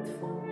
mindful.